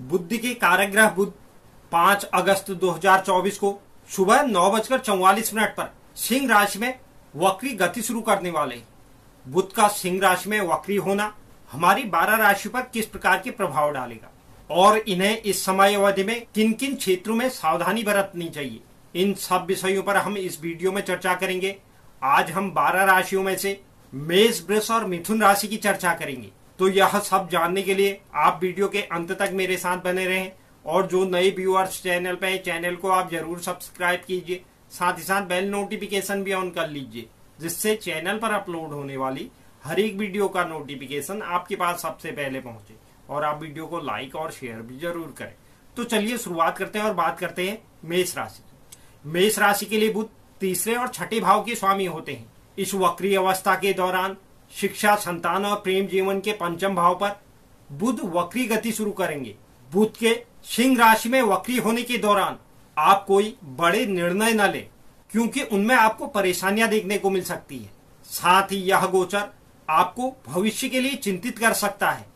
बुद्धि के कारागृह बुद्ध 5 अगस्त 2024 को सुबह नौ बजकर चौवालीस मिनट पर सिंह राशि में वक्री गति शुरू करने वाले। बुद्ध का सिंह राशि में वक्री होना हमारी बारह राशि पर किस प्रकार के प्रभाव डालेगा? और इन्हें इस समय अवधि में किन किन क्षेत्रों में सावधानी बरतनी चाहिए? इन सब विषयों पर हम इस वीडियो में चर्चा करेंगे। आज हम बारह राशियों में से मेष, वृष और मिथुन राशि की चर्चा करेंगे। तो यह सब जानने के लिए आप वीडियो के अंत तक मेरे साथ बने रहें। और जो नए व्यूअर्स चैनल पे हैं चैनल को आप ज़रूर सब्सक्राइब कीजिए। साथ ही साथ बेल नोटिफिकेशन भी ऑन कर लीजिए, जिससे चैनल पर अपलोड होने वाली हर एक वीडियो का नोटिफिकेशन आपके पास सबसे पहले पहुँचे। और आप वीडियो को लाइक और शेयर भी ज़रूर करें। तो चलिए शुरुआत करते हैं और बात करते हैं मेष राशि की। मेष राशि के लिए बुध तीसरे और छठे भाव के स्वामी होते हैं। इस वक्री अवस्था के दौरान शिक्षा, संतान और प्रेम जीवन के पंचम भाव पर बुध वक्री गति शुरू करेंगे। बुध के सिंह राशि में वक्री होने के दौरान आप कोई बड़े निर्णय न लें, क्योंकि उनमें आपको परेशानियाँ देखने को मिल सकती है। साथ ही यह गोचर आपको भविष्य के लिए चिंतित कर सकता है।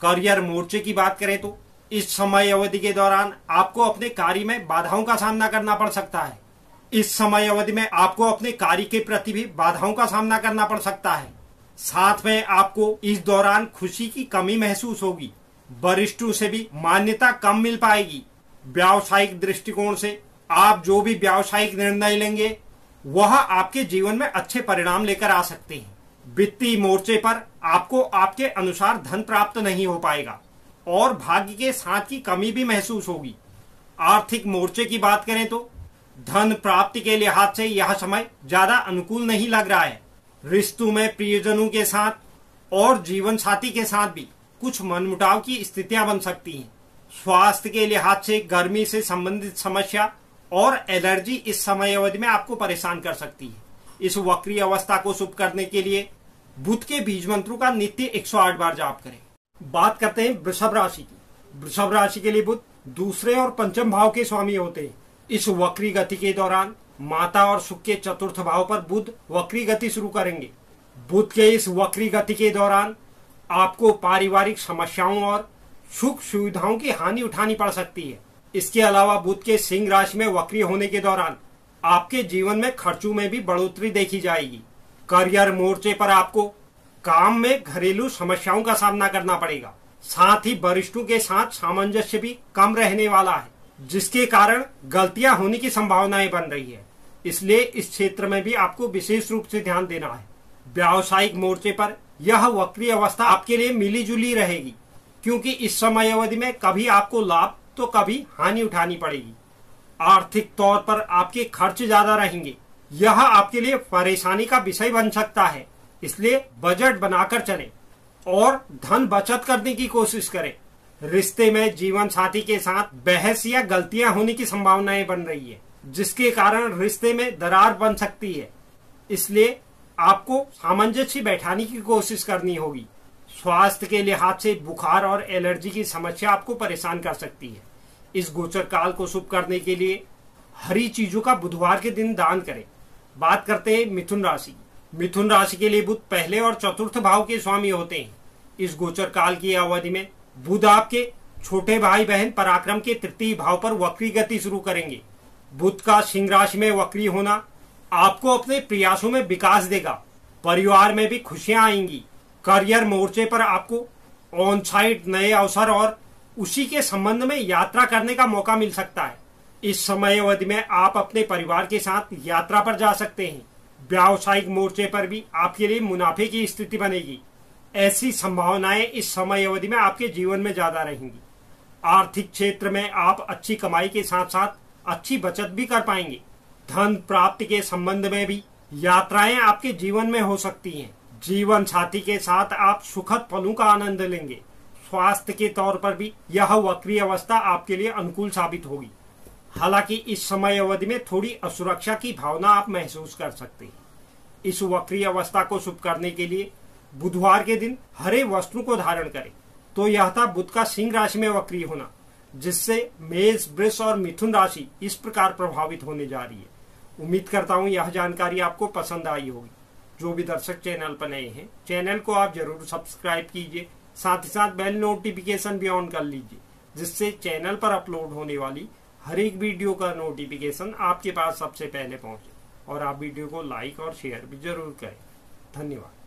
करियर मोर्चे की बात करें तो इस समय अवधि के दौरान आपको अपने कार्य में बाधाओं का सामना करना पड़ सकता है। इस समय अवधि में आपको अपने कार्य के प्रति भी बाधाओं का सामना करना पड़ सकता है। साथ में आपको इस दौरान खुशी की कमी महसूस होगी। वरिष्ठों से भी मान्यता कम मिल पाएगी। व्यावसायिक दृष्टिकोण से आप जो भी व्यावसायिक निर्णय लेंगे, वह आपके जीवन में अच्छे परिणाम लेकर आ सकते हैं। वित्तीय मोर्चे पर आपको आपके अनुसार धन प्राप्त नहीं हो पाएगा और भाग्य के साथ की कमी भी महसूस होगी। आर्थिक मोर्चे की बात करें तो धन प्राप्ति के लिहाज से यह समय ज़्यादा अनुकूल नहीं लग रहा है। रिश्तों में प्रियजनों के साथ और जीवन साथी के साथ भी कुछ मनमुटाव की स्थितियाँ बन सकती हैं। स्वास्थ्य के लिहाज से गर्मी से संबंधित समस्या और एलर्जी इस समय अवधि में आपको परेशान कर सकती है। इस वक्री अवस्था को शुभ करने के लिए बुध के बीज मंत्रों का नित्य 108 बार जाप करें। बात करते हैं वृषभ राशि की। वृषभ राशि के लिए बुध दूसरे और पंचम भाव के स्वामी होते हैं। इस वक्री गति के दौरान माता और सुख के चतुर्थ भाव पर बुध वक्री गति शुरू करेंगे। बुध के इस वक्री गति के दौरान आपको पारिवारिक समस्याओं और सुख सुविधाओं की हानि उठानी पड़ सकती है। इसके अलावा बुध के सिंह राशि में वक्री होने के दौरान आपके जीवन में खर्चों में भी बढ़ोतरी देखी जाएगी। करियर मोर्चे पर आपको काम में घरेलू समस्याओं का सामना करना पड़ेगा। साथ ही वरिष्ठों के साथ सामंजस्य भी कम रहने वाला है, जिसके कारण गलतियाँ होने की संभावनाएँ बन रही है। इसलिए इस क्षेत्र में भी आपको विशेष रूप से ध्यान देना है। व्यावसायिक मोर्चे पर यह वक्री अवस्था आपके लिए मिली जुली रहेगी, क्योंकि इस समय अवधि में कभी आपको लाभ तो कभी हानि उठानी पड़ेगी। आर्थिक तौर पर आपके खर्च ज़्यादा रहेंगे। यह आपके लिए परेशानी का विषय बन सकता है। इसलिए बजट बनाकर चले और धन बचत करने की कोशिश करें। रिश्ते में जीवन साथी के साथ बहस या गलतियाँ होने की संभावनाएँ बन रही है। जिसके कारण रिश्ते में दरार बन सकती है। इसलिए आपको सामंजस्य बैठाने की कोशिश करनी होगी। स्वास्थ्य के लिहाज से बुखार और एलर्जी की समस्या आपको परेशान कर सकती है। इस गोचर काल को शुभ करने के लिए हरी चीज़ों का बुधवार के दिन दान करें। बात करते हैं मिथुन राशि मिथुन राशि के लिए बुध पहले और चतुर्थ भाव के स्वामी होते हैं। इस गोचर काल की अवधि में बुध आपके छोटे भाई बहन पराक्रम के तृतीय भाव पर वक्री गति शुरू करेंगे। बुध का सिंह राशि में वक्री होना आपको अपने प्रयासों में विकास देगा। परिवार में भी खुशियाँ आएँगी। करियर मोर्चे पर आपको ऑन साइट नए अवसर और उसी के संबंध में यात्रा करने का मौका मिल सकता है। इस समय अवधि में आप अपने परिवार के साथ यात्रा पर जा सकते हैं। व्यावसायिक मोर्चे पर भी आपके लिए मुनाफे की स्थिति बनेगी। ऐसी संभावनाएँ इस समय अवधि में आपके जीवन में ज़्यादा रहेंगी। आर्थिक क्षेत्र में आप अच्छी कमाई के साथ साथ अच्छी बचत भी कर पाएँगे। धन प्राप्ति के संबंध में भी यात्राएँ आपके जीवन में हो सकती हैं। जीवन साथी के साथ आप सुखद फलों का आनंद लेंगे। स्वास्थ्य के तौर पर भी यह वक्री अवस्था आपके लिए अनुकूल साबित होगी। हालाँकि इस समय अवधि में थोड़ी असुरक्षा की भावना आप महसूस कर सकते हैं। इस वक्री अवस्था को शुभ करने के लिए बुधवार के दिन हरे वस्त्रों को धारण करें। तो यह था बुध का सिंह राशि में वक्री होना। जिससे मेष, वृष और मिथुन राशि इस प्रकार प्रभावित होने जा रही है। उम्मीद करता हूँ यह जानकारी आपको पसंद आई होगी। जो भी दर्शक चैनल पर नए हैं, चैनल को आप ज़रूर सब्सक्राइब कीजिए, साथ ही साथ बेल नोटिफिकेशन भी ऑन कर लीजिए, जिससे चैनल पर अपलोड होने वाली हर एक वीडियो का नोटिफिकेशन आपके पास सबसे पहले पहुँचे। और आप वीडियो को लाइक और शेयर भी ज़रूर करें। धन्यवाद।